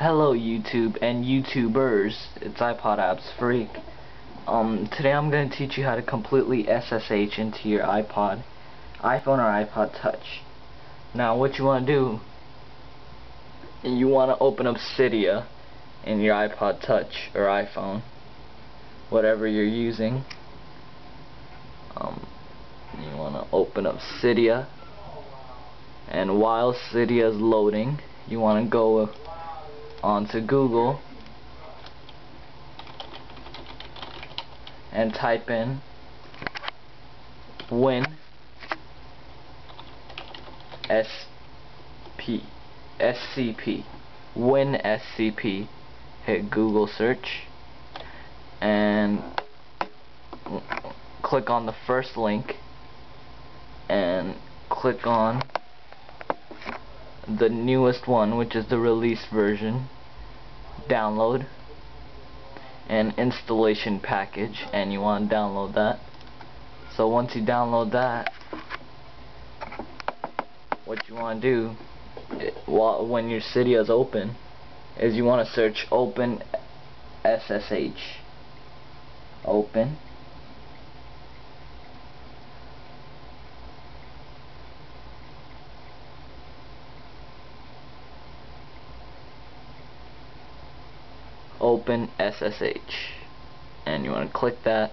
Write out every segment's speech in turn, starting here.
Hello YouTube and YouTubers, it's iPod Apps Freak. Um, today I'm going to teach you how to completely SSH into your iPod, iPhone or iPod Touch. Now what you want to do, you want to open up Cydia in your iPod Touch or iPhone, whatever you're using. Um, you want to open up Cydia, and while Cydia is loading, you want to go onto Google and type in win SP SCP win SCP hit Google search and click on the first link and click on the newest one which is the release version download an installation package and you want to download that. So once you download that what you want to do while when your Cydia is open is you want to search open SSH open open SSH and you want to click that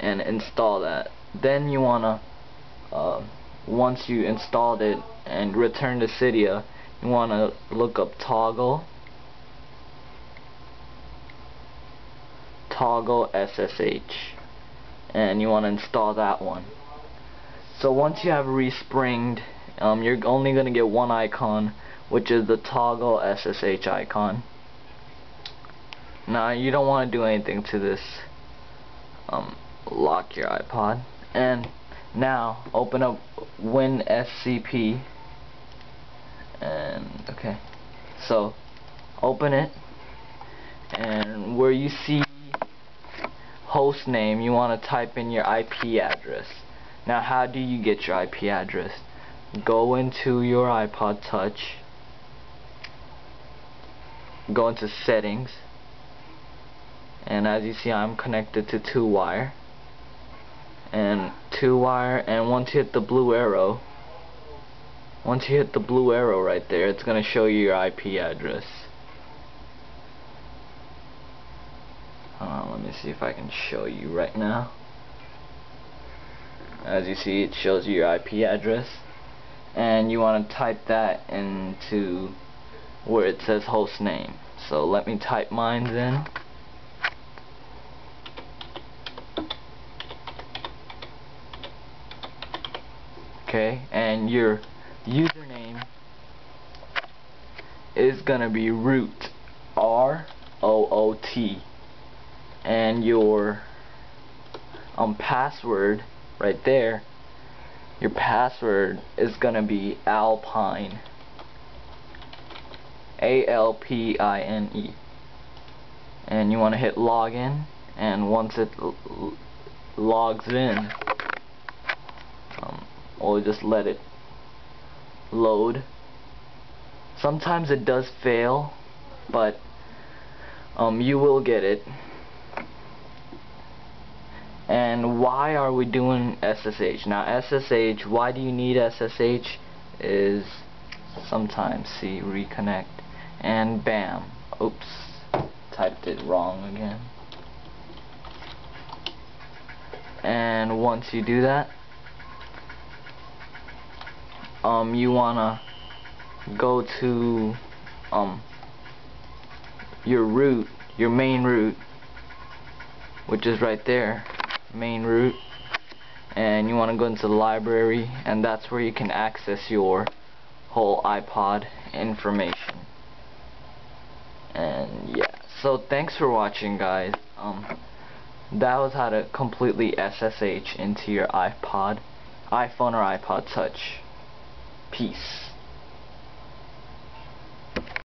and install that. Then you want to uh, once you installed it and return to Cydia you want to look up toggle. Toggle SSH and you want to install that one. So once you have respringed um, you're only going to get one icon which is the toggle SSH icon now you don't want to do anything to this um, lock your iPod. And now open up WinSCP and okay. So open it. And where you see host name you want to type in your IP address. Now how do you get your IP address? Go into your iPod touch. Go into settings and as you see I'm connected to two wire. And two wire and once you hit the blue arrow once you hit the blue arrow right there it's gonna show you your IP address. Let me see if I can show you right now. As you see it shows you your IP address. And you want to type that into where it says host name. So let me type mine in okay and your username is gonna be root R O O T. And your um password right there your password is gonna be alpine. A L P I N E. And you want to hit login and once it logs in or just let it load. Sometimes it does fail but um, you will get it. And why are we doing SSH now SSH why do you need SSH is sometimes see reconnect. And bam. Oops. Typed it wrong again. And once you do that um, you wanna go to um, your root, your main root, which is right there, main root, and you want to go into the library, and that's where you can access your whole iPod information. And yeah, so thanks for watching, guys. Um, that was how to completely SSH into your iPod, iPhone or iPod Touch. Peace.